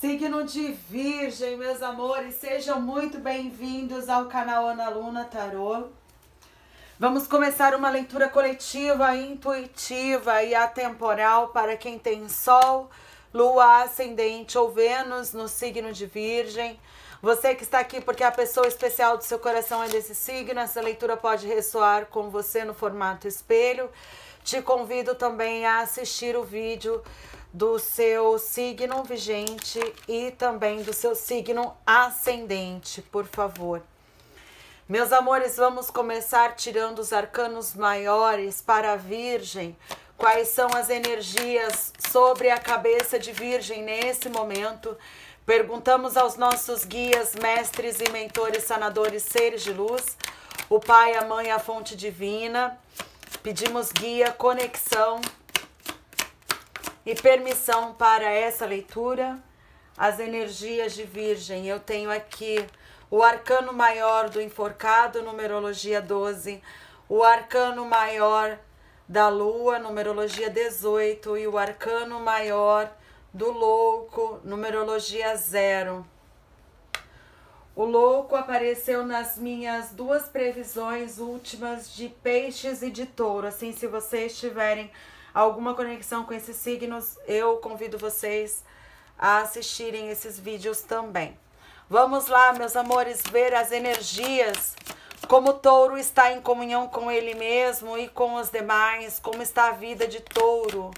Signo de Virgem, meus amores, sejam muito bem-vindos ao canal Ana Luna Tarô. Vamos começar uma leitura coletiva, intuitiva e atemporal para quem tem Sol, Lua, Ascendente ou Vênus no signo de Virgem. Você que está aqui porque a pessoa especial do seu coração é desse signo, essa leitura pode ressoar com você no formato espelho. Te convido também a assistir o vídeo do seu signo vigente e também do seu signo ascendente, por favor. Meus amores, vamos começar tirando os arcanos maiores para a Virgem. Quais são as energias sobre a cabeça de Virgem nesse momento? Perguntamos aos nossos guias, mestres e mentores, sanadores, seres de luz, o Pai, a Mãe, a Fonte Divina. Pedimos guia, conexão e permissão para essa leitura. As energias de Virgem, eu tenho aqui o arcano maior do enforcado, numerologia 12, o arcano maior da lua, numerologia 18, e o arcano maior do louco, numerologia 0. O louco apareceu nas minhas duas previsões últimas de peixes e de touro. Assim, se vocês tiverem alguma conexão com esses signos, eu convido vocês a assistirem esses vídeos também. Vamos lá, meus amores, ver as energias, como touro está em comunhão com ele mesmo e com os demais, como está a vida de touro.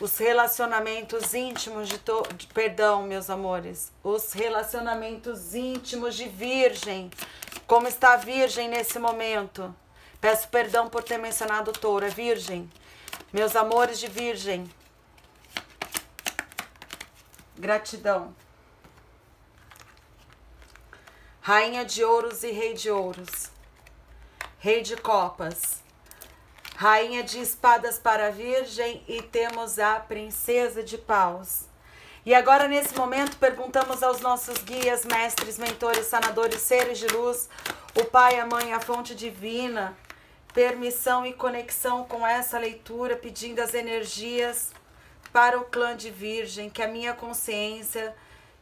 Os relacionamentos íntimos de, to... perdão, meus amores, os relacionamentos íntimos de virgem. Como está a virgem nesse momento? Peço perdão por ter mencionado touro, é virgem. Meus amores de virgem. Gratidão. Rainha de ouros e rei de ouros. Rei de copas. Rainha de espadas para a virgem e temos a princesa de paus. E agora, nesse momento, perguntamos aos nossos guias, mestres, mentores, sanadores, seres de luz, o Pai, a Mãe, a fonte divina, permissão e conexão com essa leitura, pedindo as energias para o clã de Virgem, que a minha consciência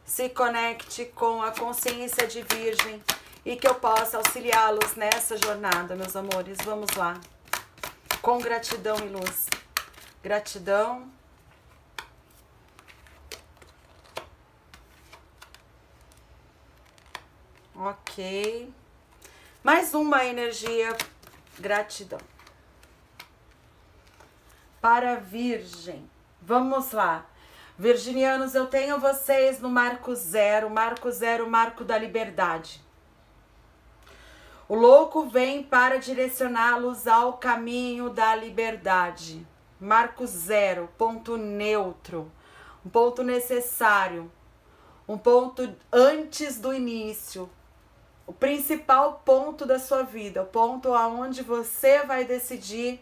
se conecte com a consciência de Virgem e que eu possa auxiliá-los nessa jornada, meus amores. Vamos lá. Com gratidão e luz. Gratidão. Ok. Mais uma energia Gratidão. Para Virgem. Vamos lá. Virginianos, eu tenho vocês no marco zero, marco zero, marco da liberdade. O louco vem para direcioná-los ao caminho da liberdade. Marco zero, ponto neutro, um ponto necessário, um ponto antes do início, o principal ponto da sua vida, o ponto aonde você vai decidir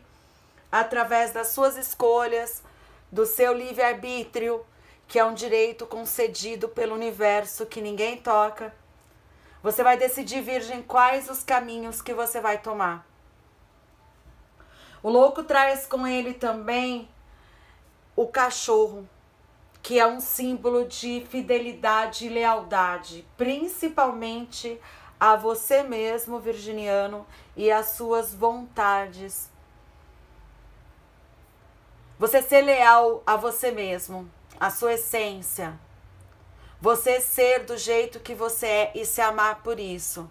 através das suas escolhas, do seu livre-arbítrio, que é um direito concedido pelo universo que ninguém toca. Você vai decidir, Virgem, quais os caminhos que você vai tomar. O louco traz com ele também o cachorro, que é um símbolo de fidelidade e lealdade, principalmente a você mesmo, virginiano, e às suas vontades. Você ser leal a você mesmo, a sua essência. Você ser do jeito que você é e se amar por isso.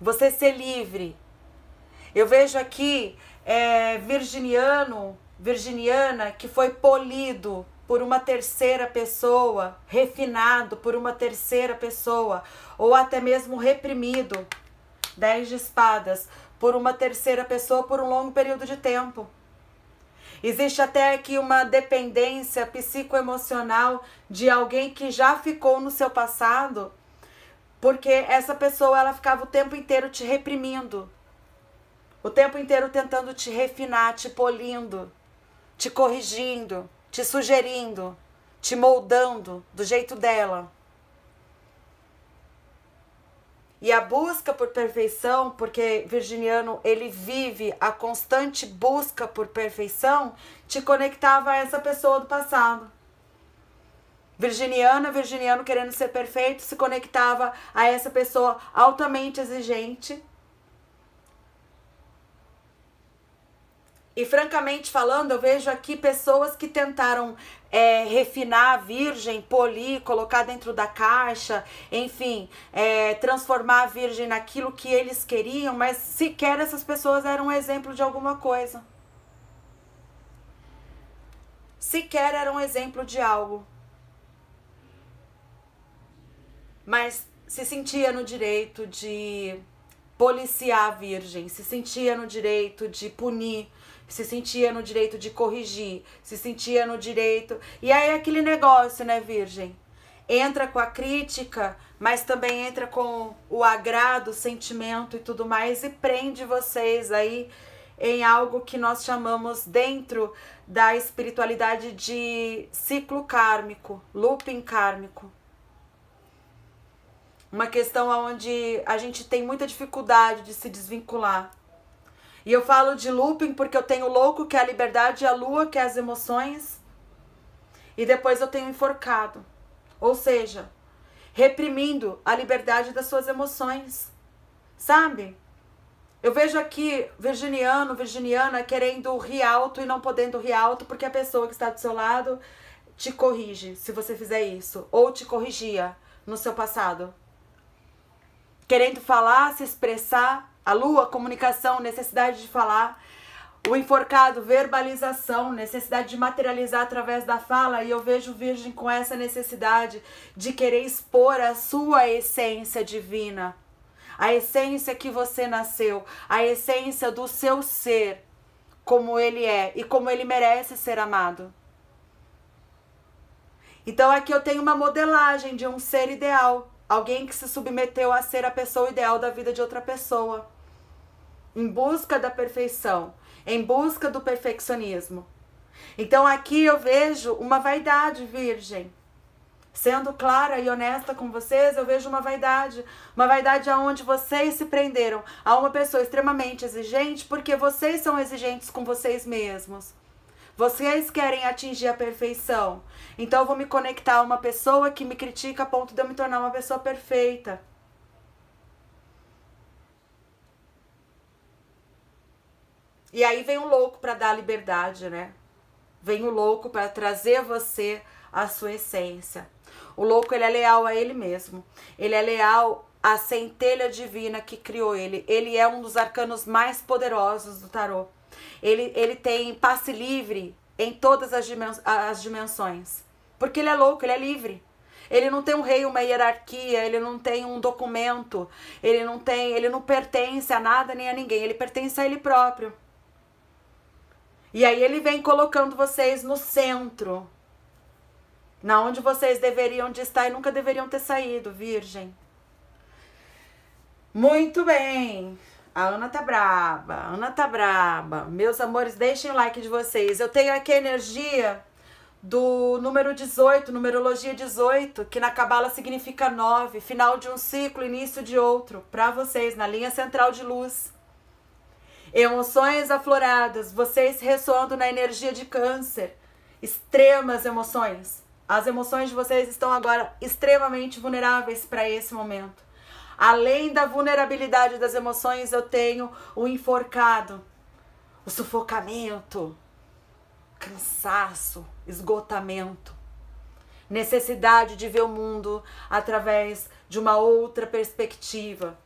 Você ser livre. Eu vejo aqui é, virginiano, virginiana que foi polido por uma terceira pessoa, refinado por uma terceira pessoa, ou até mesmo reprimido, dez de espadas, por uma terceira pessoa por um longo período de tempo. Existe até aqui uma dependência psicoemocional de alguém que já ficou no seu passado, porque essa pessoa ela ficava o tempo inteiro te reprimindo, o tempo inteiro tentando te refinar, te polindo, te corrigindo te sugerindo, te moldando do jeito dela. E a busca por perfeição, porque virginiano ele vive a constante busca por perfeição, te conectava a essa pessoa do passado. Virginiana, virginiano querendo ser perfeito, se conectava a essa pessoa altamente exigente. E francamente falando, eu vejo aqui pessoas que tentaram é, refinar a virgem, polir, colocar dentro da caixa, enfim, é, transformar a virgem naquilo que eles queriam, mas sequer essas pessoas eram um exemplo de alguma coisa. Sequer eram um exemplo de algo. Mas se sentia no direito de policiar a virgem, se sentia no direito de punir se sentia no direito de corrigir, se sentia no direito. E aí aquele negócio, né, Virgem? Entra com a crítica, mas também entra com o agrado, o sentimento e tudo mais e prende vocês aí em algo que nós chamamos dentro da espiritualidade de ciclo kármico, looping kármico. Uma questão onde a gente tem muita dificuldade de se desvincular. E eu falo de looping porque eu tenho o louco, que é a liberdade, e a lua, que é as emoções. E depois eu tenho enforcado. Ou seja, reprimindo a liberdade das suas emoções. Sabe? Eu vejo aqui virginiano, virginiana querendo rir alto e não podendo rir alto porque a pessoa que está do seu lado te corrige se você fizer isso. Ou te corrigia no seu passado. Querendo falar, se expressar a lua, comunicação, necessidade de falar. O enforcado, verbalização, necessidade de materializar através da fala. E eu vejo Virgem com essa necessidade de querer expor a sua essência divina. A essência que você nasceu, a essência do seu ser, como ele é e como ele merece ser amado. Então aqui eu tenho uma modelagem de um ser ideal, alguém que se submeteu a ser a pessoa ideal da vida de outra pessoa em busca da perfeição, em busca do perfeccionismo. Então aqui eu vejo uma vaidade virgem. Sendo clara e honesta com vocês, eu vejo uma vaidade, uma vaidade aonde vocês se prenderam a uma pessoa extremamente exigente, porque vocês são exigentes com vocês mesmos. Vocês querem atingir a perfeição. Então eu vou me conectar a uma pessoa que me critica a ponto de eu me tornar uma pessoa perfeita. E aí vem o louco para dar liberdade, né? Vem o louco para trazer você a sua essência. O louco ele é leal a ele mesmo. Ele é leal à centelha divina que criou ele. Ele é um dos arcanos mais poderosos do tarô. Ele, ele tem passe livre em todas as, as dimensões. Porque ele é louco, ele é livre. Ele não tem um rei, uma hierarquia, ele não tem um documento, ele não tem, ele não pertence a nada nem a ninguém, ele pertence a ele próprio. E aí ele vem colocando vocês no centro. Na onde vocês deveriam de estar e nunca deveriam ter saído, virgem. Muito bem. A Ana tá braba. A Ana tá braba. Meus amores, deixem o like de vocês. Eu tenho aqui a energia do número 18, numerologia 18, que na cabala significa 9, final de um ciclo, início de outro, para vocês na linha central de luz. Emoções afloradas, vocês ressoando na energia de câncer. Extremas emoções. As emoções de vocês estão agora extremamente vulneráveis para esse momento. Além da vulnerabilidade das emoções, eu tenho o enforcado, o sufocamento, cansaço, esgotamento, necessidade de ver o mundo através de uma outra perspectiva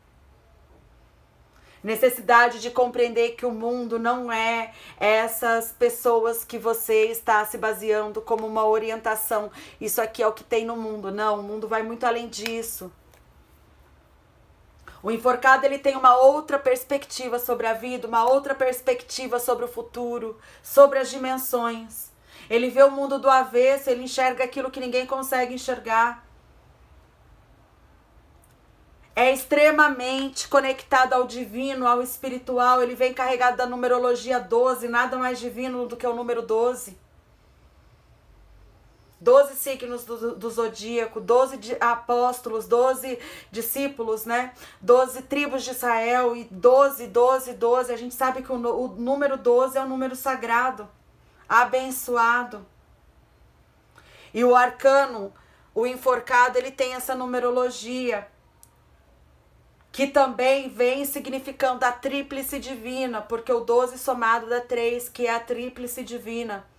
necessidade de compreender que o mundo não é essas pessoas que você está se baseando como uma orientação. Isso aqui é o que tem no mundo. Não, o mundo vai muito além disso. O enforcado ele tem uma outra perspectiva sobre a vida, uma outra perspectiva sobre o futuro, sobre as dimensões. Ele vê o mundo do avesso, ele enxerga aquilo que ninguém consegue enxergar é extremamente conectado ao divino, ao espiritual. Ele vem carregado da numerologia 12, nada mais divino do que o número 12. 12 signos do, do zodíaco, 12 apóstolos, 12 discípulos, né? 12 tribos de Israel e 12, 12, 12. A gente sabe que o, o número 12 é o número sagrado, abençoado. E o arcano, o enforcado, ele tem essa numerologia que também vem significando a tríplice divina, porque o 12 somado dá 3, que é a tríplice divina.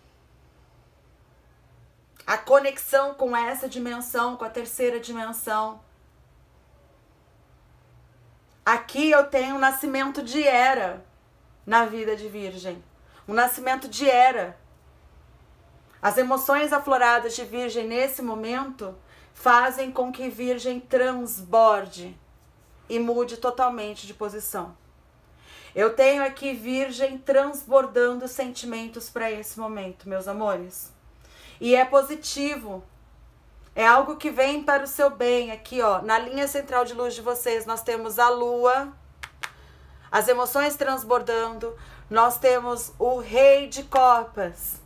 A conexão com essa dimensão, com a terceira dimensão. Aqui eu tenho o nascimento de Era na vida de Virgem. O nascimento de Era. As emoções afloradas de Virgem nesse momento fazem com que Virgem transborde e mude totalmente de posição. Eu tenho aqui Virgem transbordando sentimentos para esse momento, meus amores. E é positivo. É algo que vem para o seu bem. Aqui, ó, na linha central de luz de vocês, nós temos a lua, as emoções transbordando. Nós temos o rei de copas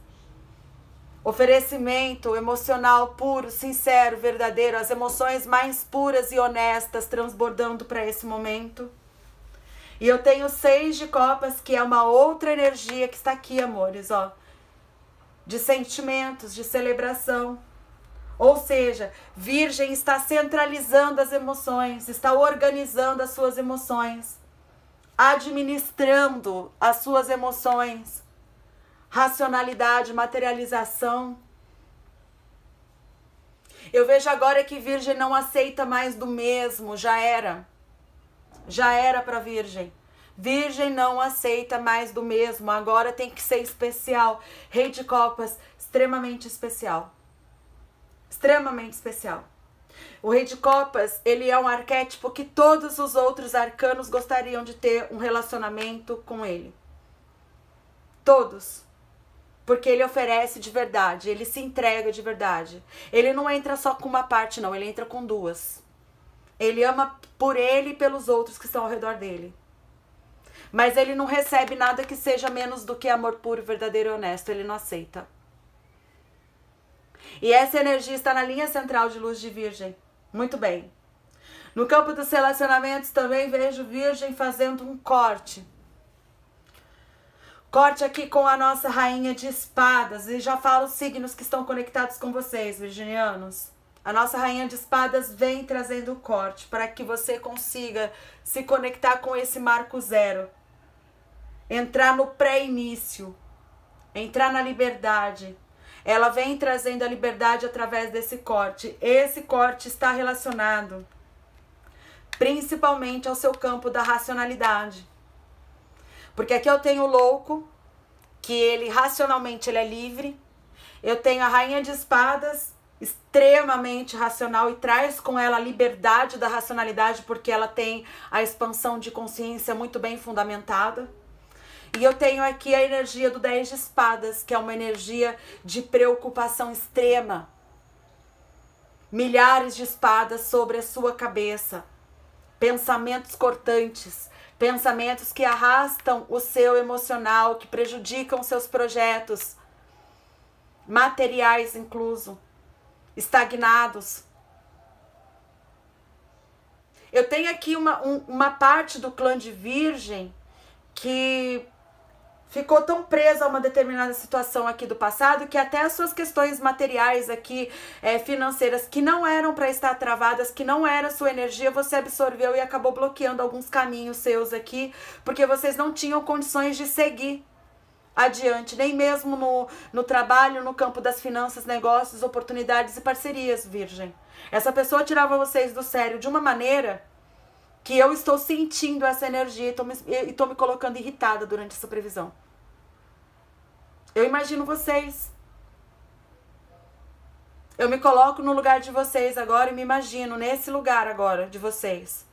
Oferecimento emocional puro, sincero, verdadeiro, as emoções mais puras e honestas transbordando para esse momento. E eu tenho seis de copas, que é uma outra energia que está aqui, amores, ó. De sentimentos, de celebração. Ou seja, Virgem está centralizando as emoções, está organizando as suas emoções, administrando as suas emoções racionalidade, materialização. Eu vejo agora que Virgem não aceita mais do mesmo, já era. Já era para Virgem. Virgem não aceita mais do mesmo, agora tem que ser especial. Rei de Copas, extremamente especial. Extremamente especial. O Rei de Copas, ele é um arquétipo que todos os outros arcanos gostariam de ter um relacionamento com ele. Todos porque ele oferece de verdade, ele se entrega de verdade. Ele não entra só com uma parte, não, ele entra com duas. Ele ama por ele e pelos outros que estão ao redor dele. Mas ele não recebe nada que seja menos do que amor puro, verdadeiro e honesto. Ele não aceita. E essa energia está na linha central de luz de Virgem. Muito bem. No campo dos relacionamentos também vejo Virgem fazendo um corte Corte aqui com a nossa rainha de espadas e já falo os signos que estão conectados com vocês, virginianos. A nossa rainha de espadas vem trazendo o corte para que você consiga se conectar com esse marco zero. Entrar no pré-início, entrar na liberdade. Ela vem trazendo a liberdade através desse corte. Esse corte está relacionado principalmente ao seu campo da racionalidade porque aqui eu tenho o louco, que ele racionalmente ele é livre. Eu tenho a rainha de espadas, extremamente racional e traz com ela a liberdade da racionalidade, porque ela tem a expansão de consciência muito bem fundamentada. E eu tenho aqui a energia do 10 de espadas, que é uma energia de preocupação extrema. Milhares de espadas sobre a sua cabeça, pensamentos cortantes, pensamentos que arrastam o seu emocional, que prejudicam seus projetos, materiais incluso, estagnados. Eu tenho aqui uma, um, uma parte do clã de Virgem que ficou tão presa a uma determinada situação aqui do passado que até as suas questões materiais aqui, é, financeiras, que não eram para estar travadas, que não era sua energia, você absorveu e acabou bloqueando alguns caminhos seus aqui, porque vocês não tinham condições de seguir adiante, nem mesmo no, no trabalho, no campo das finanças, negócios, oportunidades e parcerias, Virgem. Essa pessoa tirava vocês do sério de uma maneira que eu estou sentindo essa energia e estou me, colocando irritada durante essa previsão. Eu imagino vocês. Eu me coloco no lugar de vocês agora e me imagino nesse lugar agora de vocês.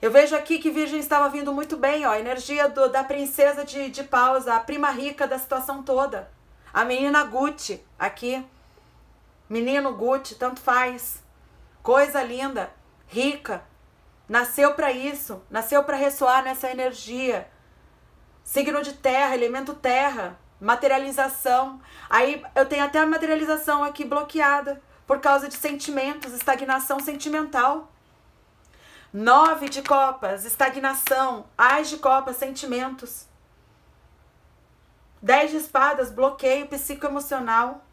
Eu vejo aqui que Virgem estava vindo muito bem, ó. A energia do, da princesa de, de pausa, a prima rica da situação toda. A menina Gucci aqui. Menino Gucci, tanto faz. Coisa linda, rica, Nasceu para isso, nasceu para ressoar nessa energia. Signo de terra, elemento terra, materialização. Aí eu tenho até a materialização aqui bloqueada por causa de sentimentos, estagnação sentimental. Nove de copas, estagnação. Ais de copas, sentimentos. Dez de espadas, bloqueio psicoemocional.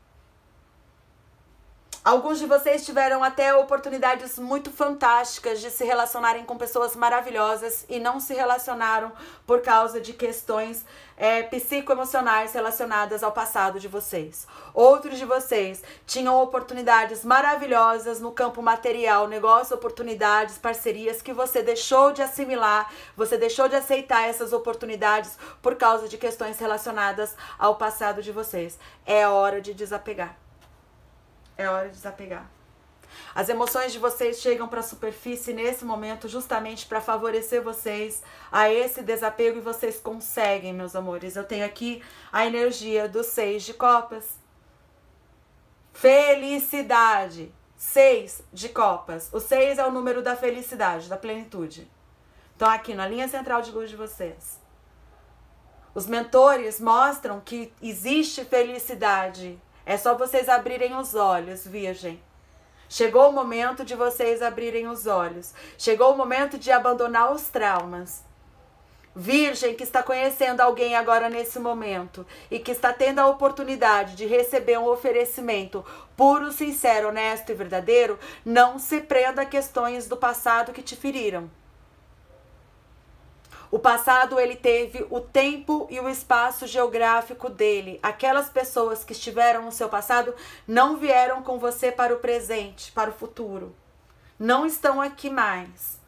Alguns de vocês tiveram até oportunidades muito fantásticas de se relacionarem com pessoas maravilhosas e não se relacionaram por causa de questões é, psicoemocionais relacionadas ao passado de vocês. Outros de vocês tinham oportunidades maravilhosas no campo material, negócio, oportunidades, parcerias que você deixou de assimilar, você deixou de aceitar essas oportunidades por causa de questões relacionadas ao passado de vocês. É hora de desapegar. É hora de desapegar. As emoções de vocês chegam para a superfície nesse momento justamente para favorecer vocês a esse desapego e vocês conseguem, meus amores. Eu tenho aqui a energia dos seis de copas. Felicidade. Seis de copas. O seis é o número da felicidade, da plenitude. Então, aqui na linha central de luz de vocês. Os mentores mostram que existe felicidade é só vocês abrirem os olhos, Virgem. Chegou o momento de vocês abrirem os olhos. Chegou o momento de abandonar os traumas. Virgem que está conhecendo alguém agora nesse momento e que está tendo a oportunidade de receber um oferecimento puro, sincero, honesto e verdadeiro, não se prenda a questões do passado que te feriram. O passado ele teve o tempo e o espaço geográfico dele. Aquelas pessoas que estiveram no seu passado não vieram com você para o presente, para o futuro. Não estão aqui mais.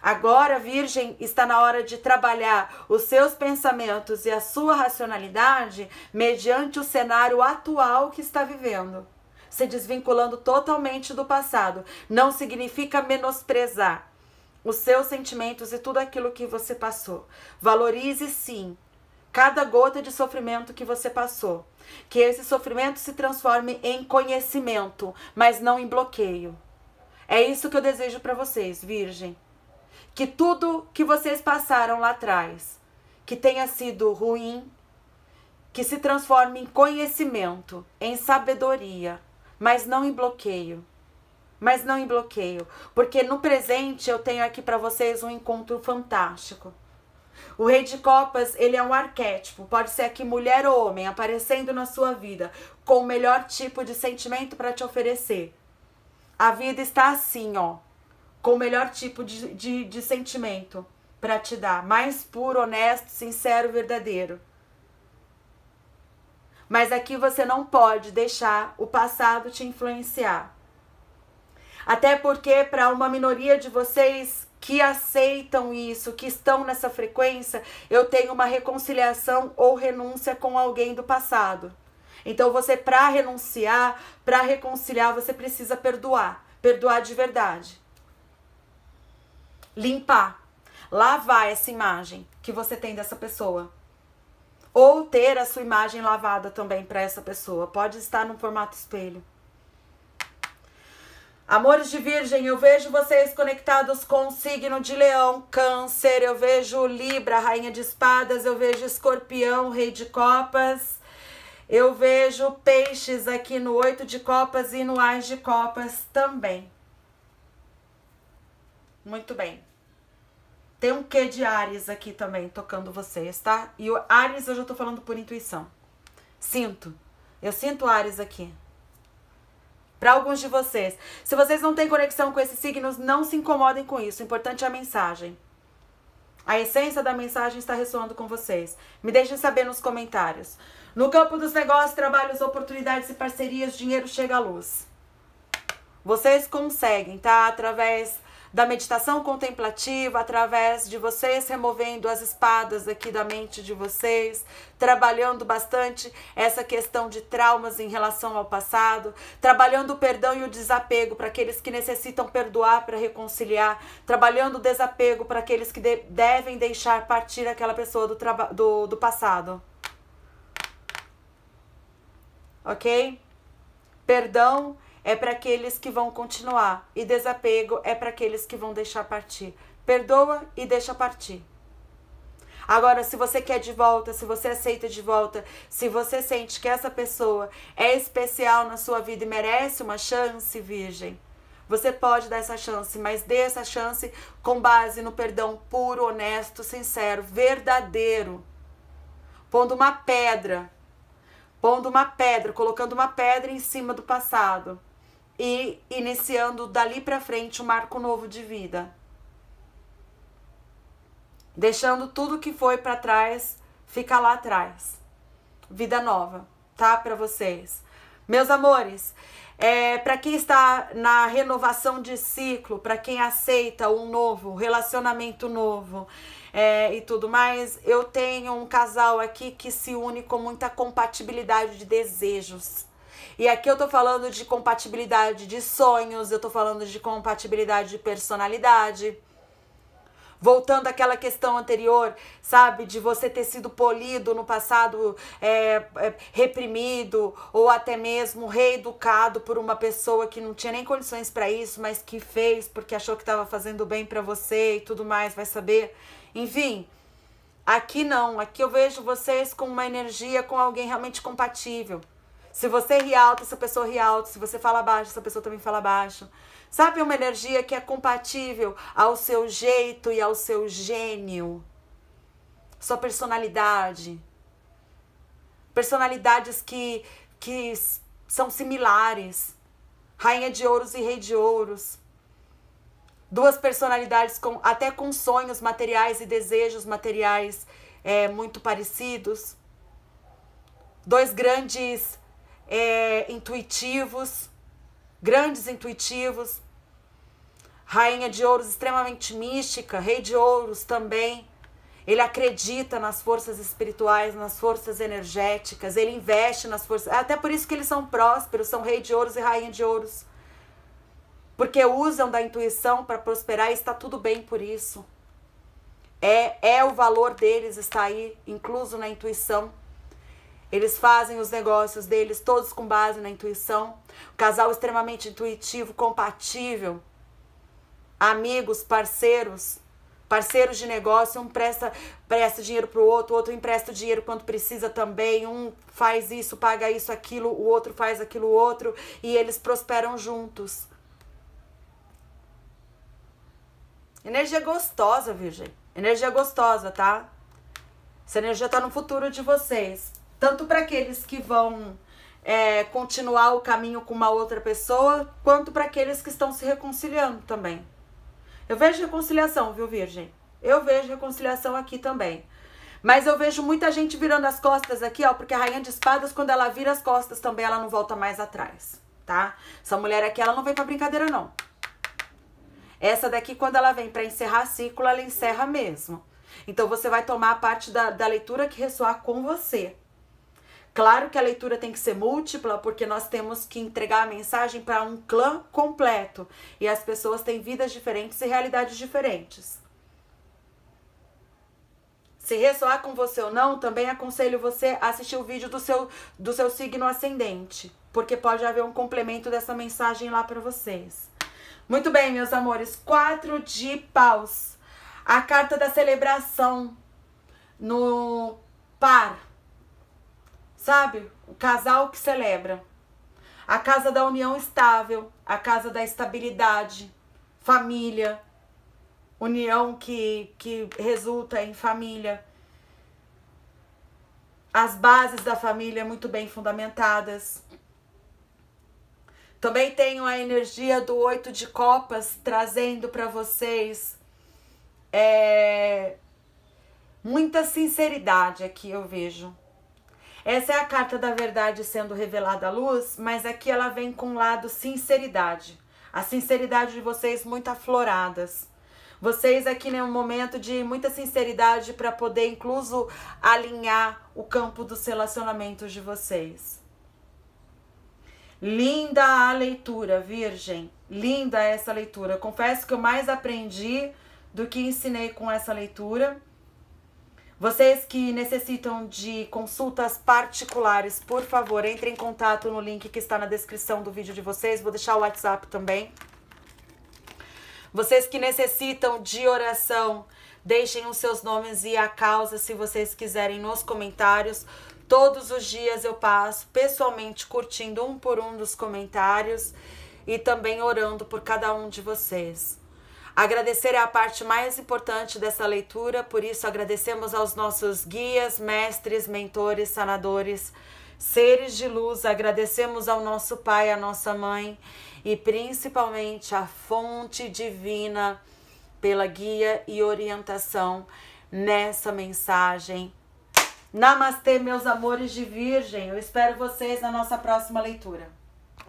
Agora, Virgem, está na hora de trabalhar os seus pensamentos e a sua racionalidade mediante o cenário atual que está vivendo. Se desvinculando totalmente do passado. Não significa menosprezar os seus sentimentos e tudo aquilo que você passou. Valorize sim cada gota de sofrimento que você passou. Que esse sofrimento se transforme em conhecimento, mas não em bloqueio. É isso que eu desejo para vocês, Virgem. Que tudo que vocês passaram lá atrás, que tenha sido ruim, que se transforme em conhecimento, em sabedoria, mas não em bloqueio mas não em bloqueio, porque no presente eu tenho aqui para vocês um encontro fantástico. O Rei de Copas, ele é um arquétipo, pode ser aqui mulher ou homem, aparecendo na sua vida com o melhor tipo de sentimento para te oferecer. A vida está assim, ó, com o melhor tipo de, de, de sentimento para te dar, mais puro, honesto, sincero, verdadeiro. Mas aqui você não pode deixar o passado te influenciar. Até porque, para uma minoria de vocês que aceitam isso, que estão nessa frequência, eu tenho uma reconciliação ou renúncia com alguém do passado. Então, você, para renunciar, para reconciliar, você precisa perdoar. Perdoar de verdade. Limpar. Lavar essa imagem que você tem dessa pessoa. Ou ter a sua imagem lavada também para essa pessoa. Pode estar no formato espelho. Amores de Virgem, eu vejo vocês conectados com o signo de Leão, Câncer, eu vejo Libra, Rainha de Espadas, eu vejo Escorpião, Rei de Copas, eu vejo Peixes aqui no Oito de Copas e no Ás de Copas também. Muito bem. Tem um quê de Ares aqui também tocando vocês, tá? E o Ares eu já tô falando por intuição. Sinto. Eu sinto Ares aqui para alguns de vocês. Se vocês não têm conexão com esses signos, não se incomodem com isso. O importante é a mensagem. A essência da mensagem está ressoando com vocês. Me deixem saber nos comentários. No campo dos negócios, trabalhos, oportunidades e parcerias, dinheiro chega à luz. Vocês conseguem, tá? Através da meditação contemplativa, através de vocês removendo as espadas aqui da mente de vocês, trabalhando bastante essa questão de traumas em relação ao passado, trabalhando o perdão e o desapego para aqueles que necessitam perdoar para reconciliar, trabalhando o desapego para aqueles que de devem deixar partir aquela pessoa do, do, do passado. Ok? Perdão é para aqueles que vão continuar e desapego é para aqueles que vão deixar partir. Perdoa e deixa partir. Agora, se você quer de volta, se você aceita de volta, se você sente que essa pessoa é especial na sua vida e merece uma chance, virgem, você pode dar essa chance, mas dê essa chance com base no perdão puro, honesto, sincero, verdadeiro. Pondo uma pedra, pondo uma pedra, colocando uma pedra em cima do passado e iniciando dali para frente um marco novo de vida. Deixando tudo que foi para trás ficar lá atrás. Vida nova, tá? Para vocês. Meus amores, é, para quem está na renovação de ciclo, para quem aceita um novo, relacionamento novo é, e tudo mais, eu tenho um casal aqui que se une com muita compatibilidade de desejos. E aqui eu tô falando de compatibilidade de sonhos, eu tô falando de compatibilidade de personalidade. Voltando àquela questão anterior, sabe, de você ter sido polido no passado, é, é, reprimido ou até mesmo reeducado por uma pessoa que não tinha nem condições para isso, mas que fez porque achou que estava fazendo bem para você e tudo mais, vai saber. Enfim, aqui não, aqui eu vejo vocês com uma energia com alguém realmente compatível. Se você ri alto, essa pessoa ri alto. Se você fala baixo, essa pessoa também fala baixo. Sabe uma energia que é compatível ao seu jeito e ao seu gênio, sua personalidade. Personalidades que, que são similares. Rainha de ouros e rei de ouros. Duas personalidades com até com sonhos materiais e desejos materiais é, muito parecidos. Dois grandes é, intuitivos grandes intuitivos. Rainha de Ouros extremamente mística, Rei de Ouros também. Ele acredita nas forças espirituais, nas forças energéticas, ele investe nas forças. Até por isso que eles são prósperos, são Rei de Ouros e Rainha de Ouros. Porque usam da intuição para prosperar e está tudo bem por isso. É, é o valor deles, está aí, incluso na intuição. Eles fazem os negócios deles todos com base na intuição. O casal extremamente intuitivo, compatível. Amigos, parceiros, parceiros de negócio, um presta, presta dinheiro para o outro, o outro empresta o dinheiro quando precisa também, um faz isso, paga isso, aquilo, o outro faz aquilo, outro, e eles prosperam juntos. Energia gostosa, Virgem. Energia gostosa, tá? Essa energia tá no futuro de vocês tanto para aqueles que vão é, continuar o caminho com uma outra pessoa, quanto para aqueles que estão se reconciliando também. Eu vejo reconciliação, viu, Virgem? Eu vejo reconciliação aqui também. Mas eu vejo muita gente virando as costas aqui, ó, porque a rainha de espadas, quando ela vira as costas também, ela não volta mais atrás, tá? Essa mulher aqui, ela não vem pra brincadeira, não. Essa daqui, quando ela vem para encerrar ciclo, ela encerra mesmo. Então você vai tomar a parte da, da leitura que ressoar com você, Claro que a leitura tem que ser múltipla, porque nós temos que entregar a mensagem para um clã completo. E as pessoas têm vidas diferentes e realidades diferentes. Se ressoar com você ou não, também aconselho você a assistir o vídeo do seu, do seu signo ascendente, porque pode haver um complemento dessa mensagem lá para vocês. Muito bem, meus amores, quatro de paus. A carta da celebração no par Sabe? O casal que celebra. A casa da união estável, a casa da estabilidade, família, união que, que resulta em família. As bases da família muito bem fundamentadas. Também tenho a energia do oito de copas trazendo para vocês é, muita sinceridade aqui eu vejo. Essa é a carta da verdade sendo revelada à luz, mas aqui ela vem com um lado sinceridade. A sinceridade de vocês muito afloradas. Vocês aqui num momento de muita sinceridade para poder incluso alinhar o campo dos relacionamentos de vocês. Linda a leitura, Virgem. Linda essa leitura. Confesso que eu mais aprendi do que ensinei com essa leitura. Vocês que necessitam de consultas particulares, por favor, entre em contato no link que está na descrição do vídeo de vocês. Vou deixar o WhatsApp também. Vocês que necessitam de oração, deixem os seus nomes e a causa, se vocês quiserem, nos comentários. Todos os dias eu passo pessoalmente curtindo um por um dos comentários e também orando por cada um de vocês. Agradecer é a parte mais importante dessa leitura, por isso agradecemos aos nossos guias, mestres, mentores, sanadores seres de luz, agradecemos ao nosso Pai, à nossa Mãe e principalmente à fonte divina pela guia e orientação nessa mensagem. Namastê, meus amores de Virgem. Eu espero vocês na nossa próxima leitura.